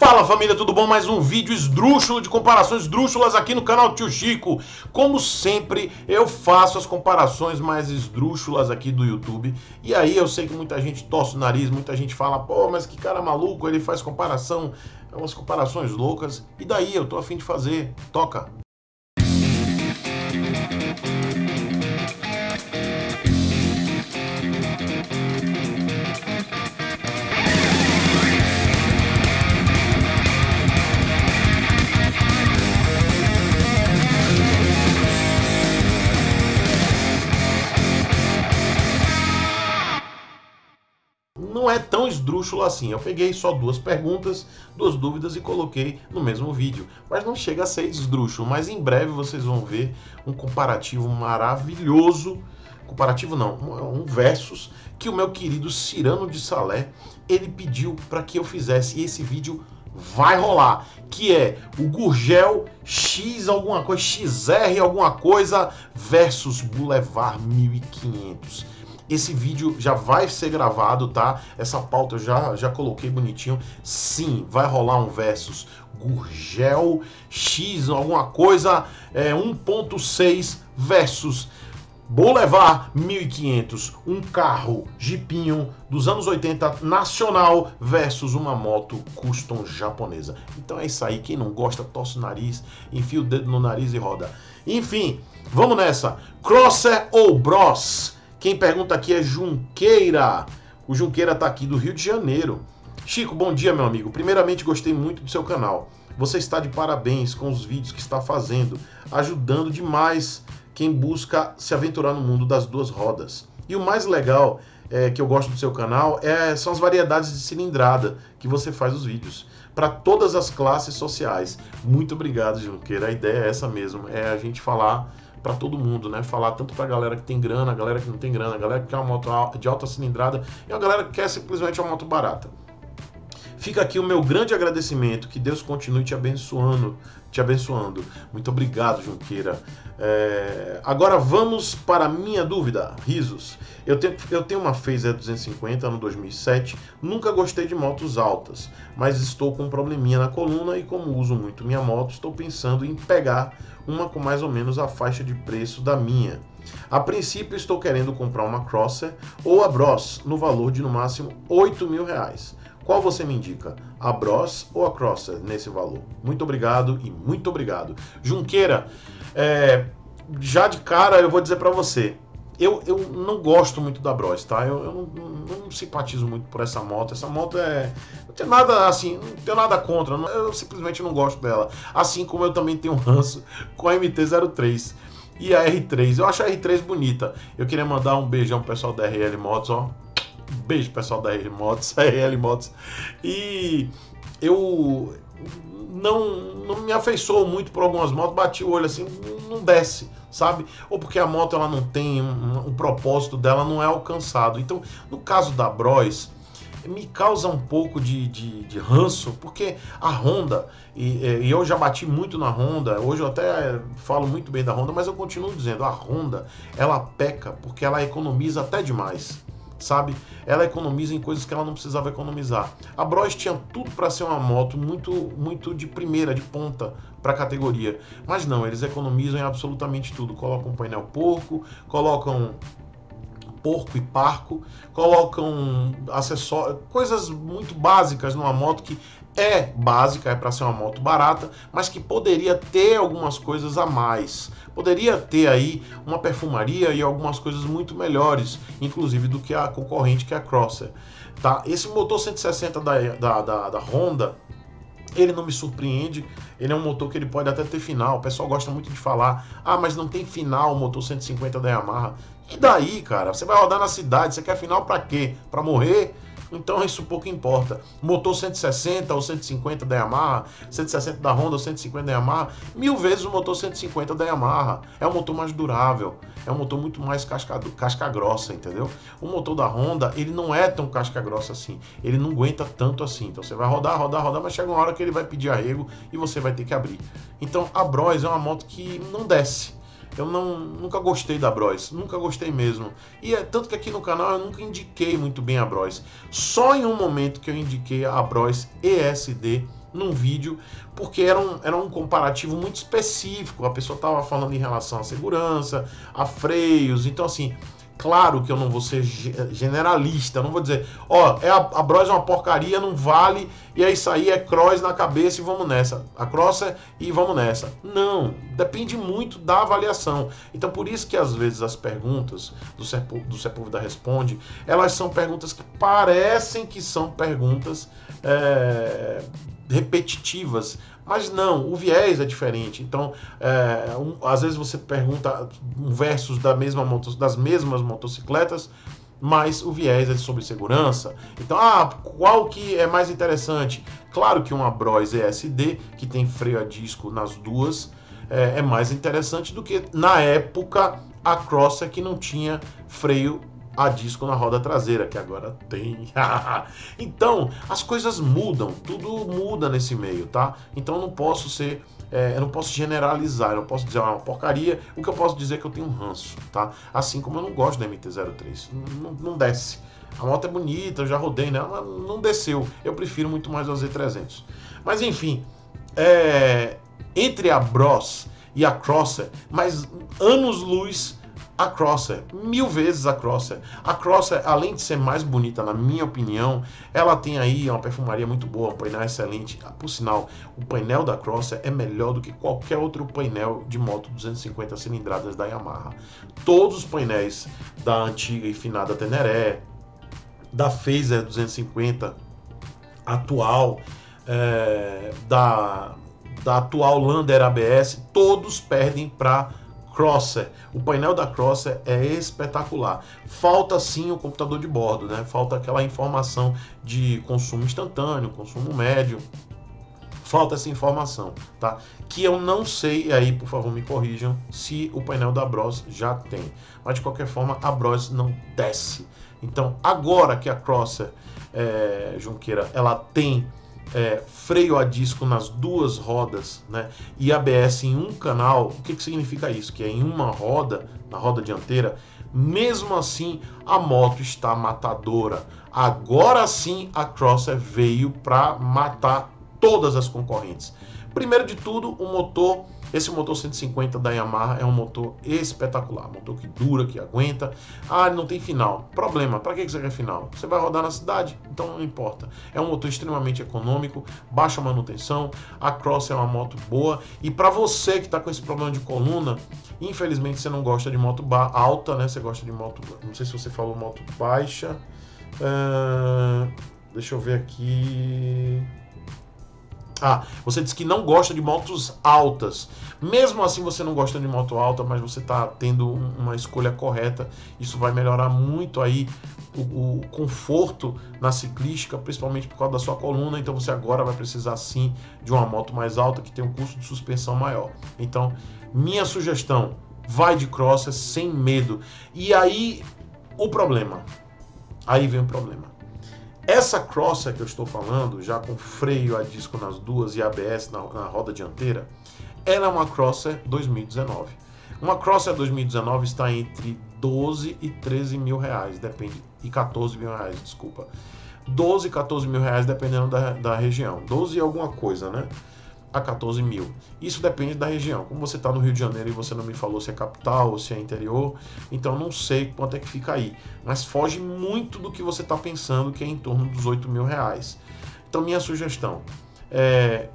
Fala família, tudo bom? Mais um vídeo esdrúxulo de comparações esdrúxulas aqui no canal Tio Chico. Como sempre, eu faço as comparações mais esdrúxulas aqui do YouTube. E aí eu sei que muita gente torce o nariz, muita gente fala, pô, mas que cara maluco, ele faz comparação, umas comparações loucas. E daí eu tô afim de fazer. Toca! Não é tão esdrúxulo assim. Eu peguei só duas perguntas, duas dúvidas e coloquei no mesmo vídeo. Mas não chega a ser esdrúxulo. Mas em breve vocês vão ver um comparativo maravilhoso. Comparativo não, um versus que o meu querido Cirano de Salé ele pediu para que eu fizesse. E esse vídeo vai rolar, que é o Gurgel X alguma coisa, XR alguma coisa versus Boulevard 1500 esse vídeo já vai ser gravado, tá? Essa pauta eu já, já coloquei bonitinho. Sim, vai rolar um versus Gurgel X, alguma coisa, é, 1.6 versus Boulevard 1500, um carro Jeepinho dos anos 80 nacional versus uma moto custom japonesa. Então é isso aí, quem não gosta, torce o nariz, enfia o dedo no nariz e roda. Enfim, vamos nessa. Crosser ou Bros? Quem pergunta aqui é Junqueira. O Junqueira está aqui do Rio de Janeiro. Chico, bom dia, meu amigo. Primeiramente, gostei muito do seu canal. Você está de parabéns com os vídeos que está fazendo, ajudando demais quem busca se aventurar no mundo das duas rodas. E o mais legal é, que eu gosto do seu canal é, são as variedades de cilindrada que você faz os vídeos para todas as classes sociais. Muito obrigado, Junqueira. A ideia é essa mesmo, é a gente falar para todo mundo, né? Falar tanto para a galera que tem grana, a galera que não tem grana, a galera que quer uma moto de alta cilindrada e a galera que quer simplesmente uma moto barata. Fica aqui o meu grande agradecimento, que Deus continue te abençoando, te abençoando. Muito obrigado, Junqueira. É... Agora vamos para a minha dúvida, risos. Eu tenho, eu tenho uma Phaser 250 no 2007, nunca gostei de motos altas, mas estou com um probleminha na coluna e como uso muito minha moto, estou pensando em pegar uma com mais ou menos a faixa de preço da minha. A princípio estou querendo comprar uma Crosser ou a Bros no valor de no máximo 8 mil reais. Qual você me indica? A Bros ou a Crosser nesse valor? Muito obrigado e muito obrigado. Junqueira, é, já de cara eu vou dizer para você, eu, eu não gosto muito da Bros, tá? Eu, eu não, não, não, simpatizo muito por essa moto. Essa moto é. Não tenho nada assim, não tenho nada contra. Eu simplesmente não gosto dela. Assim como eu também tenho ranço com a MT-03 e a R3. Eu acho a R3 bonita. Eu queria mandar um beijão pro pessoal da RL Motos, ó. Beijo, pessoal da RL Motos, RL Motos. E eu não, não me afeiçoou muito por algumas motos, bati o olho assim, não desce, sabe? Ou porque a moto ela não tem um, um propósito dela não é alcançado. Então, no caso da Bros, me causa um pouco de, de, de ranço, porque a Honda, e, e, eu já bati muito na Honda, hoje eu até falo muito bem da Honda, mas eu continuo dizendo, a Honda, ela peca porque ela economiza até demais sabe? Ela economiza em coisas que ela não precisava economizar. A Bros tinha tudo para ser uma moto muito, muito de primeira, de ponta para a categoria, mas não, eles economizam em absolutamente tudo. Colocam painel porco, colocam porco e parco, colocam acessórios, coisas muito básicas numa moto que é básica, é para ser uma moto barata, mas que poderia ter algumas coisas a mais. Poderia ter aí uma perfumaria e algumas coisas muito melhores, inclusive do que a concorrente que é a Crosser. Tá? Esse motor 160 da, da, da, da Honda, ele não me surpreende, ele é um motor que ele pode até ter final. O pessoal gosta muito de falar: "Ah, mas não tem final o motor 150 da Yamaha". E daí, cara? Você vai rodar na cidade, você quer final para quê? Para morrer? Então isso pouco importa. Motor 160 ou 150 da Yamaha, 160 da Honda ou 150 da Yamaha, mil vezes o motor 150 da Yamaha. É um motor mais durável, é um motor muito mais casca, casca grossa, entendeu? O motor da Honda, ele não é tão casca grossa assim, ele não aguenta tanto assim. Então você vai rodar, rodar, rodar, mas chega uma hora que ele vai pedir arrego e você vai ter que abrir. Então a Bros é uma moto que não desce eu não, nunca gostei da Bros, nunca gostei mesmo. E é tanto que aqui no canal eu nunca indiquei muito bem a Bros. Só em um momento que eu indiquei a Bros ESD num vídeo, porque era um, era um comparativo muito específico. A pessoa estava falando em relação à segurança, a freios. Então, assim, Claro que eu não vou ser generalista, não vou dizer, ó, é a, a Bros é uma porcaria, não vale, e é isso aí, é cross na cabeça e vamos nessa. A cross é e vamos nessa. Não, depende muito da avaliação. Então por isso que às vezes as perguntas do, Serpo, do Sepúlveda Responde, elas são perguntas que parecem que são perguntas é, repetitivas, mas não, o viés é diferente. Então, é, um, às vezes você pergunta versos da mesma moto, das mesmas motocicletas, mas o viés é sobre segurança. Então, ah, qual que é mais interessante? Claro que uma Bros ESD, que tem freio a disco nas duas, é, é mais interessante do que na época a Crosser que não tinha freio a disco na roda traseira, que agora tem. então, as coisas mudam, tudo muda nesse meio, tá? Então eu não posso ser. É, eu não posso generalizar, eu não posso dizer ah, uma porcaria. O que eu posso dizer é que eu tenho um ranço, tá? Assim como eu não gosto da MT-03. Não, não desce. A moto é bonita, eu já rodei nela, mas não desceu. Eu prefiro muito mais a Z300. Mas enfim, é, entre a Bros e a Crosser, mas anos-luz a Crosser, mil vezes a Crosser. A Crosser, além de ser mais bonita, na minha opinião, ela tem aí uma perfumaria muito boa, um painel excelente. Ah, por sinal, o painel da Crosser é melhor do que qualquer outro painel de moto 250 cilindradas da Yamaha. Todos os painéis da antiga e finada Teneré, da Phaser 250 atual, é, da, da atual Lander ABS, todos perdem para Crosser. O painel da Crosser é espetacular. Falta sim o computador de bordo, né? Falta aquela informação de consumo instantâneo, consumo médio. Falta essa informação, tá? Que eu não sei, aí por favor me corrijam, se o painel da Bros já tem. Mas de qualquer forma, a Bros não desce. Então, agora que a Crosser, é, Junqueira, ela tem é, freio a disco nas duas rodas né, e ABS em um canal, o que, que significa isso? Que é em uma roda, na roda dianteira, mesmo assim a moto está matadora. Agora sim a Crosser veio para matar todas as concorrentes. Primeiro de tudo, o motor esse motor 150 da Yamaha é um motor espetacular, motor que dura, que aguenta. Ah, não tem final. Problema, para que você quer final? Você vai rodar na cidade, então não importa. É um motor extremamente econômico, baixa manutenção. A Cross é uma moto boa e para você que está com esse problema de coluna, infelizmente você não gosta de moto alta, né? Você gosta de moto, não sei se você falou moto baixa. Uh, deixa eu ver aqui. Ah, você disse que não gosta de motos altas. Mesmo assim, você não gosta de moto alta, mas você está tendo uma escolha correta. Isso vai melhorar muito aí o, o, conforto na ciclística, principalmente por causa da sua coluna. Então, você agora vai precisar sim de uma moto mais alta que tem um custo de suspensão maior. Então, minha sugestão: vai de crosser sem medo. E aí, o problema. Aí vem o problema essa crosser que eu estou falando, já com freio a disco nas duas e ABS na, na roda dianteira, ela é uma crosser 2019. Uma crosser 2019 está entre 12 e 13 mil reais, depende, e 14 mil reais, desculpa. 12 e 14 mil reais dependendo da, da região. 12 e alguma coisa, né? A 14 mil. Isso depende da região. Como você está no Rio de Janeiro e você não me falou se é capital ou se é interior, então não sei quanto é que fica aí. Mas foge muito do que você está pensando, que é em torno dos 8 mil reais. Então, minha sugestão é.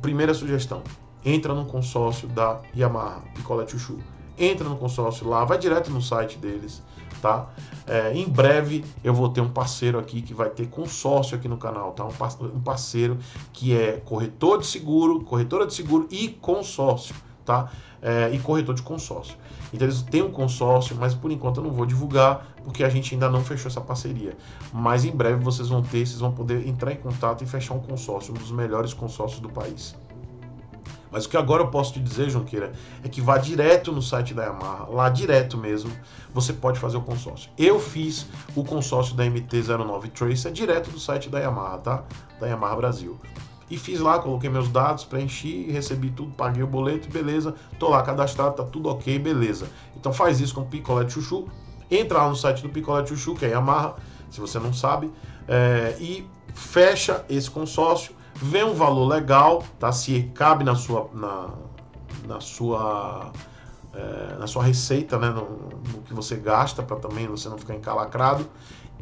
Primeira sugestão: entra no consórcio da Yamaha Picolé Chuchu. Entra no consórcio lá, vai direto no site deles tá? É, em breve eu vou ter um parceiro aqui que vai ter consórcio aqui no canal, tá? Um parceiro que é corretor de seguro, corretora de seguro e consórcio, tá? É, e corretor de consórcio. Então eles têm um consórcio, mas por enquanto eu não vou divulgar porque a gente ainda não fechou essa parceria. Mas em breve vocês vão ter, vocês vão poder entrar em contato e fechar um consórcio, um dos melhores consórcios do país. Mas o que agora eu posso te dizer, Junqueira, é que vá direto no site da Yamaha, lá direto mesmo, você pode fazer o consórcio. Eu fiz o consórcio da MT-09 Tracer direto do site da Yamaha, tá? Da Yamaha Brasil. E fiz lá, coloquei meus dados, preenchi, recebi tudo, paguei o boleto, beleza. Tô lá cadastrado, tá tudo ok, beleza. Então faz isso com o Picolé Chuchu. Entra lá no site do Picolé Chuchu, que é Yamaha, se você não sabe, é, e fecha esse consórcio vê um valor legal, tá? Se cabe na sua na, na sua é, na sua receita, né? No, no que você gasta para também você não ficar encalacrado,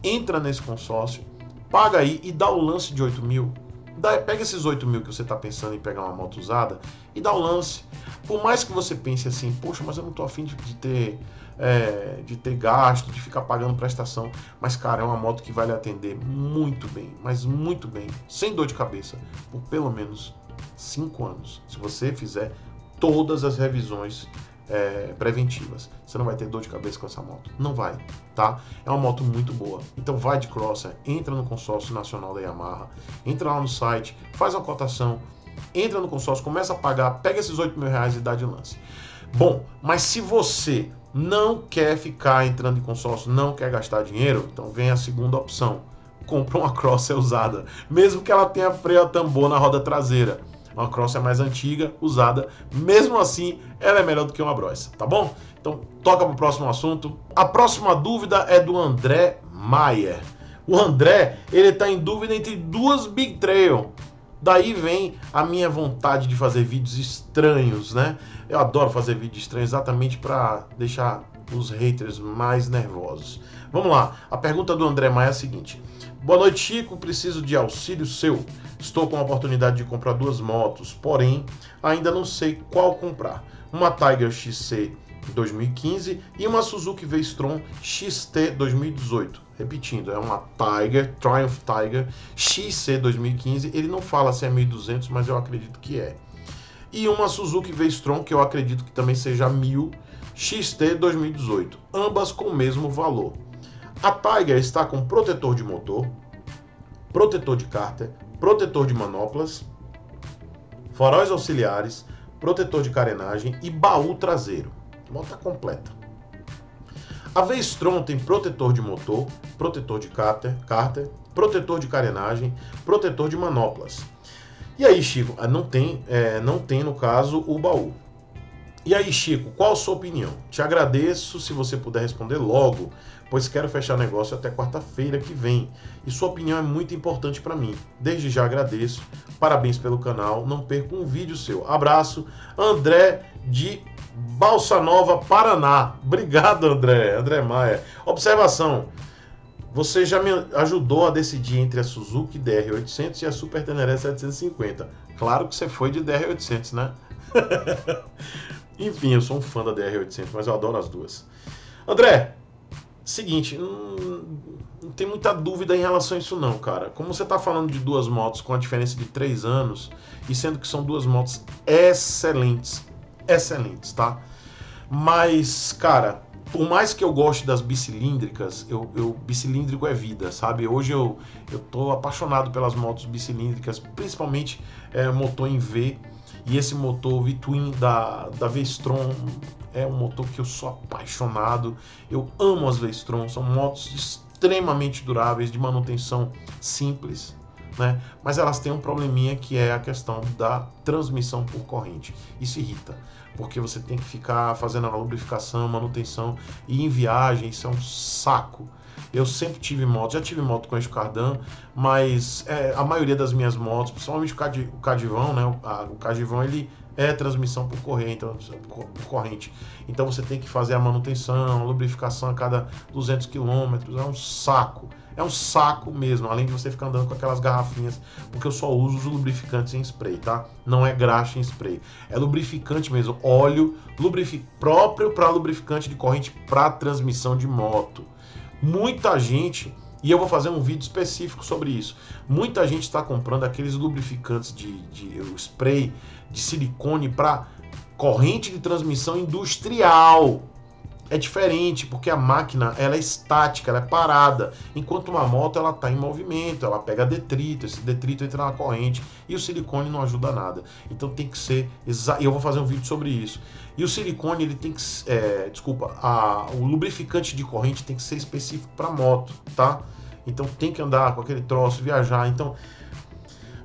entra nesse consórcio, paga aí e dá o lance de 8 mil. Dá, pega esses 8 mil que você está pensando em pegar uma moto usada e dá o lance. Por mais que você pense assim, poxa, mas eu não tô afim de, de ter é, de ter gasto, de ficar pagando prestação. Mas, cara, é uma moto que vai lhe atender muito bem, mas muito bem, sem dor de cabeça, por pelo menos 5 anos. Se você fizer todas as revisões é, preventivas. Você não vai ter dor de cabeça com essa moto. Não vai, tá? É uma moto muito boa. Então vai de crosser, entra no consórcio nacional da Yamaha, entra lá no site, faz uma cotação, entra no consórcio, começa a pagar, pega esses 8 mil reais e dá de lance. Bom, mas se você não quer ficar entrando em consórcio, não quer gastar dinheiro, então vem a segunda opção. Compra uma crosser usada, mesmo que ela tenha freio a tambor na roda traseira. Uma crosser mais antiga, usada, mesmo assim, ela é melhor do que uma brossa, tá bom? Então, toca para o próximo assunto. A próxima dúvida é do André Maier. O André, ele está em dúvida entre duas Big Trail. Daí vem a minha vontade de fazer vídeos estranhos, né? Eu adoro fazer vídeos estranhos exatamente para deixar os haters mais nervosos. Vamos lá. A pergunta do André Maia é a seguinte: Boa noite, Chico. Preciso de auxílio seu. Estou com a oportunidade de comprar duas motos, porém ainda não sei qual comprar. Uma Tiger XC 2015 e uma Suzuki V-Strom XT 2018. Repetindo, é uma Tiger, Triumph Tiger XC 2015. Ele não fala se é 1200, mas eu acredito que é. E uma Suzuki V-Strom, que eu acredito que também seja 1000 XT 2018. Ambas com o mesmo valor. A Tiger está com protetor de motor, protetor de cárter, protetor de manoplas, faróis auxiliares, protetor de carenagem e baú traseiro. Moto completa. A V-Strom tem protetor de motor, protetor de cárter, cárter, protetor de carenagem, protetor de manoplas. E aí, Chico, ah, não tem, é, não tem no caso o baú. E aí, Chico, qual a sua opinião? Te agradeço se você puder responder logo, pois quero fechar negócio até quarta-feira que vem. E sua opinião é muito importante para mim. Desde já agradeço. Parabéns pelo canal. Não perca um vídeo seu. Abraço, André de Balsa Nova, Paraná. Obrigado, André. André Maia. Observação. Você já me ajudou a decidir entre a Suzuki DR800 e a Super Teneré 750. Claro que você foi de DR800, né? Enfim, eu sou um fã da DR800, mas eu adoro as duas. André, seguinte, não, não tem muita dúvida em relação a isso não, cara. Como você está falando de duas motos com a diferença de três anos, e sendo que são duas motos excelentes, excelentes, tá? Mas, cara, por mais que eu goste das bicilíndricas, eu, eu bicilíndrico é vida, sabe? Hoje eu, eu tô apaixonado pelas motos bicilíndricas, principalmente é, motor em V. E esse motor V-Twin da, da V-Strom é um motor que eu sou apaixonado. Eu amo as V-Strom, são motos extremamente duráveis, de manutenção simples, né? Mas elas têm um probleminha que é a questão da transmissão por corrente. Isso irrita, porque você tem que ficar fazendo a lubrificação, manutenção e em viagem isso é um saco. Eu sempre tive moto, já tive moto com eixo cardan, mas é, a maioria das minhas motos, principalmente o, cad, o cadivão, né? O, a, o cadivão ele é transmissão por corrente, então, por corrente. Então você tem que fazer a manutenção, a lubrificação a cada 200 km, é um saco. É um saco mesmo, além de você ficar andando com aquelas garrafinhas, porque eu só uso os lubrificantes em spray, tá? Não é graxa em spray. É lubrificante mesmo, óleo lubrific... próprio para lubrificante de corrente para transmissão de moto. Muita gente, e eu vou fazer um vídeo específico sobre isso. Muita gente está comprando aqueles lubrificantes de, de spray de silicone para corrente de transmissão industrial é diferente, porque a máquina ela é estática, ela é parada, enquanto uma moto ela está em movimento, ela pega detrito, esse detrito entra na corrente e o silicone não ajuda nada. Então tem que ser, e eu vou fazer um vídeo sobre isso. E o silicone ele tem que, é, desculpa, a, o lubrificante de corrente tem que ser específico para moto, tá? Então tem que andar com aquele troço, viajar. Então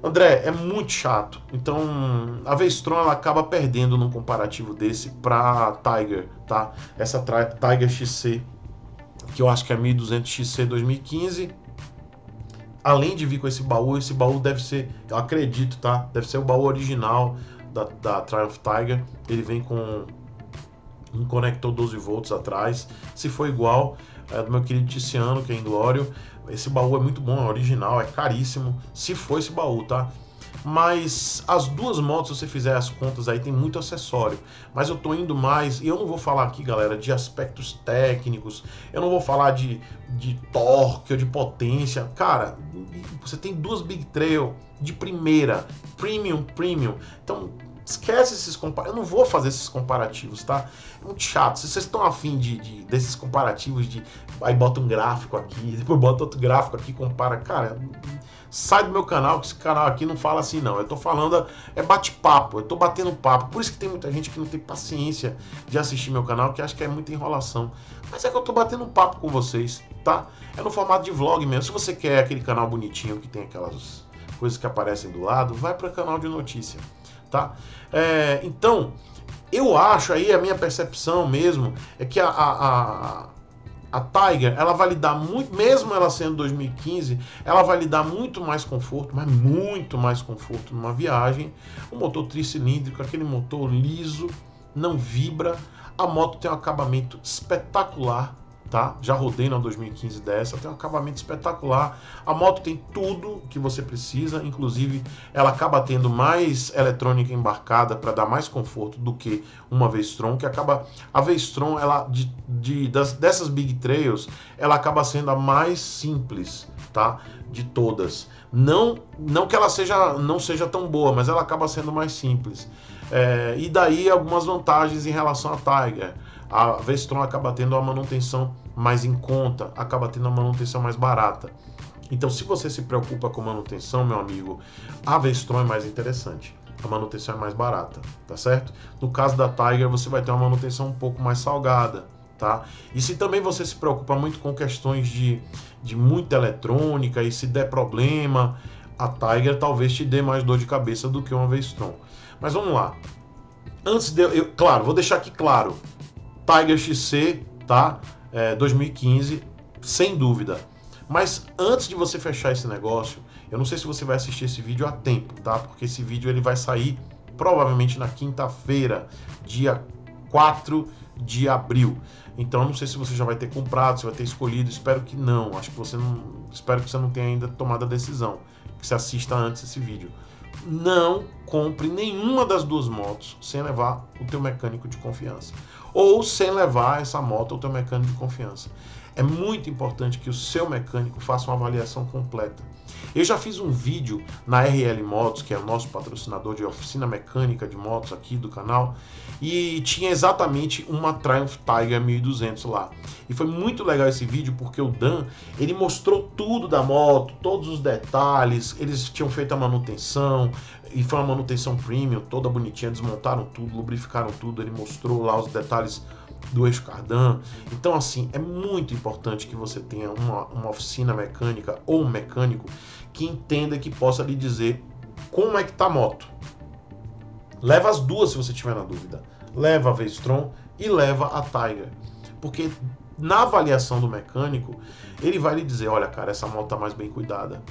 André, é muito chato. Então, a V-Strom ela acaba perdendo num comparativo desse para Tiger, tá? Essa Tiger XC, que eu acho que é 1200 XC 2015, além de vir com esse baú, esse baú deve ser, eu acredito, tá? Deve ser o baú original da, da Triumph Tiger. Ele vem com um conector 12 volts atrás. Se for igual, é do meu querido Tiziano, que é Inglório. Esse baú é muito bom, é original, é caríssimo. Se for esse baú, tá? Mas as duas motos, se você fizer as contas aí, tem muito acessório. Mas eu tô indo mais, e eu não vou falar aqui, galera, de aspectos técnicos, eu não vou falar de, de torque ou de potência. Cara, você tem duas Big Trail de primeira, premium, premium. Então, esquece esses comparativos. Eu não vou fazer esses comparativos, tá? É muito chato. Se vocês estão afim de, de, desses comparativos, de aí bota um gráfico aqui, depois bota outro gráfico aqui, compara. Cara, sai do meu canal, que esse canal aqui não fala assim, não. Eu tô falando, é bate-papo, eu tô batendo papo. Por isso que tem muita gente que não tem paciência de assistir meu canal, que acha que é muita enrolação. Mas é que eu tô batendo papo com vocês, tá? É no formato de vlog mesmo. Se você quer aquele canal bonitinho que tem aquelas coisas que aparecem do lado, vai para canal de notícia, tá? É, então, eu acho aí, a minha percepção mesmo, é que a, a, a a Tiger, ela vai lhe dar muito, mesmo ela sendo 2015, ela vai lhe dar muito mais conforto, mas muito mais conforto numa viagem. O motor tricilíndrico, aquele motor liso, não vibra. A moto tem um acabamento espetacular, tá? Já rodei na 2015 dessa, tem um acabamento espetacular. A moto tem tudo que você precisa, inclusive ela acaba tendo mais eletrônica embarcada para dar mais conforto do que uma Vestron, que acaba a Vestron, ela de, de das, dessas Big Trails, ela acaba sendo a mais simples, tá? De todas. Não, não que ela seja não seja tão boa, mas ela acaba sendo mais simples. É, e daí algumas vantagens em relação à Tiger. A Vestron acaba tendo uma manutenção mais em conta, acaba tendo uma manutenção mais barata. Então, se você se preocupa com manutenção, meu amigo, a Vestron é mais interessante. A manutenção é mais barata, tá certo? No caso da Tiger, você vai ter uma manutenção um pouco mais salgada, tá? E se também você se preocupa muito com questões de, de muita eletrônica e se der problema, a Tiger talvez te dê mais dor de cabeça do que uma Vestron. Mas vamos lá. Antes de eu, claro, vou deixar aqui claro. Tiger XC, tá? É, 2015, sem dúvida. Mas antes de você fechar esse negócio, eu não sei se você vai assistir esse vídeo a tempo, tá? Porque esse vídeo ele vai sair provavelmente na quinta-feira, dia 4 de abril. Então não sei se você já vai ter comprado, se vai ter escolhido, espero que não. Acho que você não, espero que você não tenha ainda tomado a decisão. Que você assista antes esse vídeo. Não compre nenhuma das duas motos sem levar o teu mecânico de confiança ou sem levar essa moto ao teu mecânico de confiança. É muito importante que o seu mecânico faça uma avaliação completa. Eu já fiz um vídeo na RL Motos, que é o nosso patrocinador de oficina mecânica de motos aqui do canal, e tinha exatamente uma Triumph Tiger 1200 lá. E foi muito legal esse vídeo porque o Dan, ele mostrou tudo da moto, todos os detalhes, eles tinham feito a manutenção, e foi uma manutenção premium, toda bonitinha, desmontaram tudo, lubrificaram tudo, ele mostrou lá os detalhes do eixo cardan. Então, assim, é muito importante que você tenha uma, uma oficina mecânica ou um mecânico que entenda que possa lhe dizer como é que tá a moto. Leva as duas se você tiver na dúvida. Leva a V-Strom e leva a Tiger. Porque na avaliação do mecânico, ele vai lhe dizer, olha, cara, essa moto tá mais bem cuidada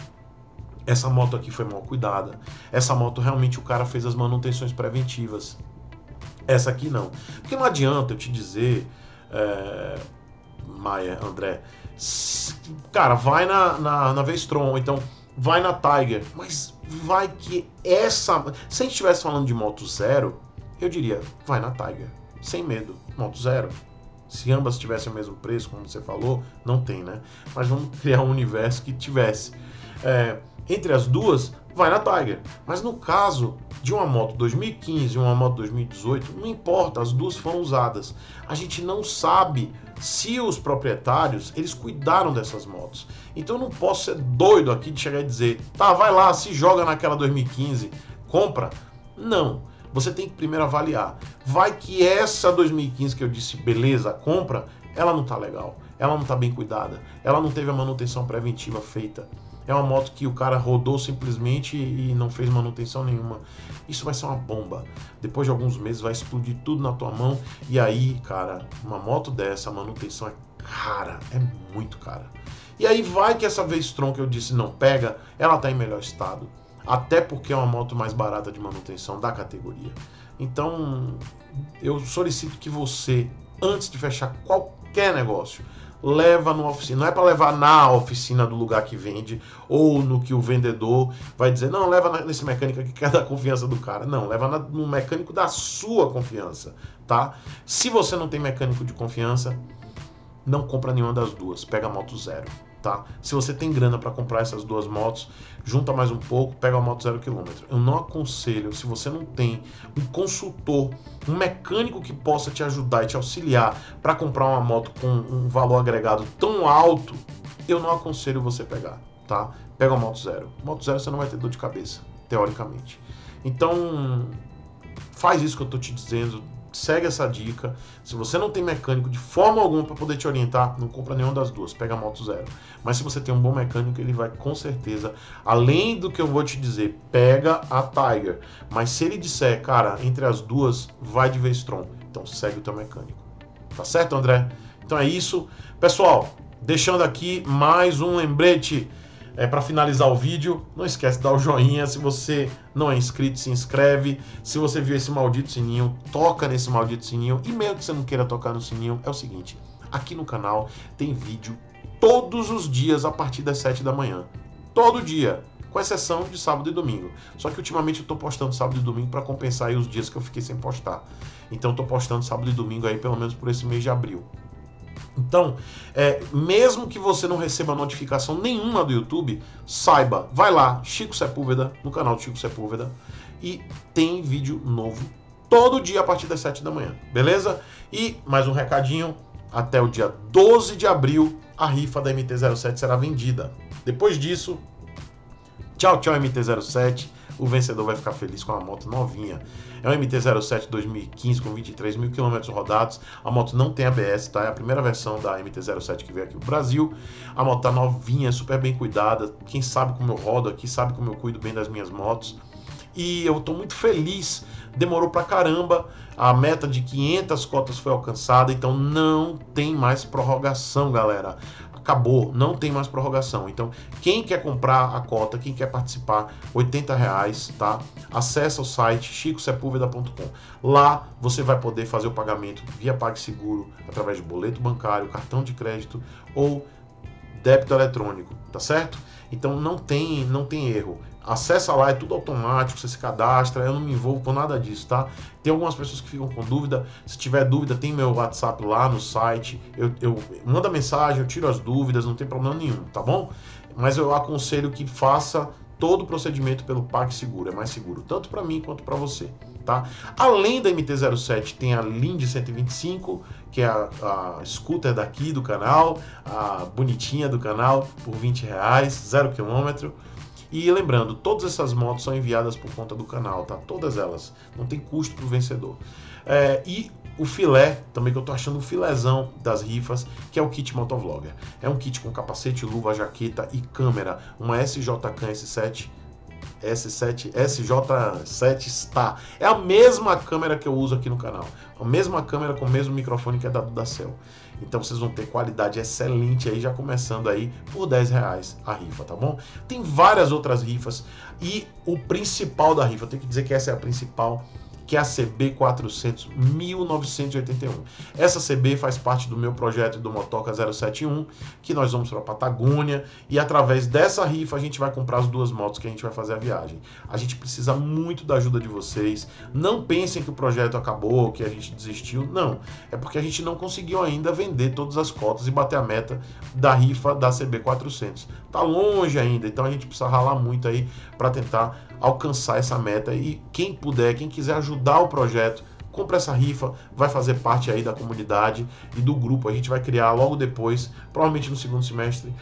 essa moto aqui foi mal cuidada. Essa moto realmente o cara fez as manutenções preventivas. Essa aqui não. Porque não adianta eu te dizer, é, Maia, André, cara, vai na, na, na V-Strom, então vai na Tiger. Mas vai que essa. Se a gente estivesse falando de moto zero, eu diria, vai na Tiger. Sem medo. Moto zero. Se ambas tivessem o mesmo preço, como você falou, não tem, né? Mas vamos criar um universo que tivesse. É, entre as duas, vai na Tiger. Mas no caso de uma moto 2015 e uma moto 2018, não importa, as duas foram usadas. A gente não sabe se os proprietários eles cuidaram dessas motos. Então eu não posso ser doido aqui de chegar e dizer, tá, vai lá, se joga naquela 2015, compra. Não. Você tem que primeiro avaliar. Vai que essa 2015 que eu disse, beleza, compra, ela não tá legal, ela não tá bem cuidada, ela não teve a manutenção preventiva feita é uma moto que o cara rodou simplesmente e não fez manutenção nenhuma. Isso vai ser uma bomba. Depois de alguns meses vai explodir tudo na tua mão e aí, cara, uma moto dessa, a manutenção é cara, é muito cara. E aí vai que essa V-Strom que eu disse não pega, ela está em melhor estado. Até porque é uma moto mais barata de manutenção da categoria. Então, eu solicito que você, antes de fechar qualquer negócio, leva no oficina. Não é para levar na oficina do lugar que vende ou no que o vendedor vai dizer, não, leva nesse mecânico que quer dar confiança do cara. Não, leva no mecânico da sua confiança, tá? Se você não tem mecânico de confiança, não compra nenhuma das duas, pega a moto zero tá? Se você tem grana para comprar essas duas motos, junta mais um pouco, pega a moto zero quilômetro. Eu não aconselho, se você não tem um consultor, um mecânico que possa te ajudar e te auxiliar para comprar uma moto com um valor agregado tão alto, eu não aconselho você pegar, tá? Pega a moto zero. Moto zero você não vai ter dor de cabeça, teoricamente. Então, faz isso que eu tô te dizendo, segue essa dica. Se você não tem mecânico de forma alguma para poder te orientar, não compra nenhuma das duas, pega a moto zero. Mas se você tem um bom mecânico, ele vai com certeza, além do que eu vou te dizer, pega a Tiger. Mas se ele disser, cara, entre as duas, vai de V-Strom, então segue o teu mecânico. Tá certo, André? Então é isso. Pessoal, deixando aqui mais um lembrete é, para finalizar o vídeo, não esquece de dar o joinha. Se você não é inscrito, se inscreve. Se você viu esse maldito sininho, toca nesse maldito sininho. E mesmo que você não queira tocar no sininho, é o seguinte: aqui no canal tem vídeo todos os dias a partir das 7 da manhã. Todo dia, com exceção de sábado e domingo. Só que ultimamente eu estou postando sábado e domingo para compensar os dias que eu fiquei sem postar. Então estou postando sábado e domingo aí pelo menos por esse mês de abril. Então, é, mesmo que você não receba notificação nenhuma do YouTube, saiba, vai lá, Chico Sepúlveda, no canal Chico Sepúlveda, e tem vídeo novo todo dia a partir das 7 da manhã, beleza? E mais um recadinho, até o dia 12 de abril, a rifa da MT-07 será vendida. Depois disso, tchau, tchau MT-07 o vencedor vai ficar feliz com a moto novinha. É um MT-07 2015 com 23 mil quilômetros rodados. A moto não tem ABS, tá? É a primeira versão da MT-07 que veio aqui no Brasil. A moto tá novinha, super bem cuidada. Quem sabe como eu rodo aqui, sabe como eu cuido bem das minhas motos. E eu tô muito feliz. Demorou pra caramba. A meta de 500 cotas foi alcançada, então não tem mais prorrogação, galera acabou, não tem mais prorrogação. Então, quem quer comprar a cota, quem quer participar, 80 reais, tá? Acesse o site chicosepulveda.com. Lá você vai poder fazer o pagamento via PagSeguro, através de boleto bancário, cartão de crédito ou débito eletrônico, tá certo? Então não tem, não tem erro. Acessa lá, é tudo automático, você se cadastra, eu não me envolvo com nada disso, tá? Tem algumas pessoas que ficam com dúvida. Se tiver dúvida, tem meu WhatsApp lá no site. Eu, eu manda mensagem, eu tiro as dúvidas, não tem problema nenhum, tá bom? Mas eu aconselho que faça todo o procedimento pelo PagSeguro, é mais seguro, tanto para mim quanto para você, tá? Além da MT-07, tem a Lind 125, que é a, a scooter daqui do canal, a bonitinha do canal, por 20 reais, zero quilômetro. E lembrando, todas essas motos são enviadas por conta do canal, tá? Todas elas. Não tem custo para o vencedor. É, e o filé, também que eu tô achando o filézão das rifas, que é o kit Motovlogger. É um kit com capacete, luva, jaqueta e câmera. Uma SJK S7 S7 SJ7 está. É a mesma câmera que eu uso aqui no canal. A mesma câmera com o mesmo microfone que é da Dudacell. Então vocês vão ter qualidade excelente aí, já começando aí por 10 reais a rifa, tá bom? Tem várias outras rifas e o principal da rifa, eu tenho que dizer que essa é a principal, que é a CB 400 1981. Essa CB faz parte do meu projeto do Motoca 071, que nós vamos para a Patagônia e através dessa rifa a gente vai comprar as duas motos que a gente vai fazer a viagem. A gente precisa muito da ajuda de vocês. Não pensem que o projeto acabou, que a gente desistiu. Não, é porque a gente não conseguiu ainda vender todas as cotas e bater a meta da rifa da CB 400. Tá longe ainda, então a gente precisa ralar muito aí para tentar alcançar essa meta e quem puder, quem quiser ajudar o projeto, compra essa rifa, vai fazer parte aí da comunidade e do grupo. A gente vai criar logo depois, provavelmente no segundo semestre,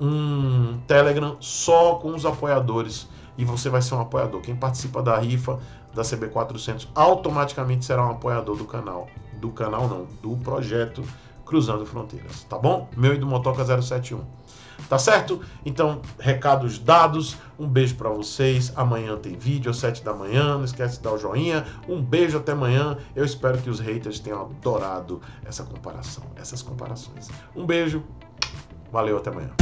um Telegram só com os apoiadores e você vai ser um apoiador. Quem participa da rifa da CB400 automaticamente será um apoiador do canal. Do canal não, do projeto Cruzando Fronteiras, tá bom? Meu e do Motoca 071. Tá certo? Então, recados dados. Um beijo para vocês. Amanhã tem vídeo às 7 da manhã. Não esquece de dar o joinha. Um beijo até amanhã. Eu espero que os haters tenham adorado essa comparação, essas comparações. Um beijo. Valeu, até amanhã.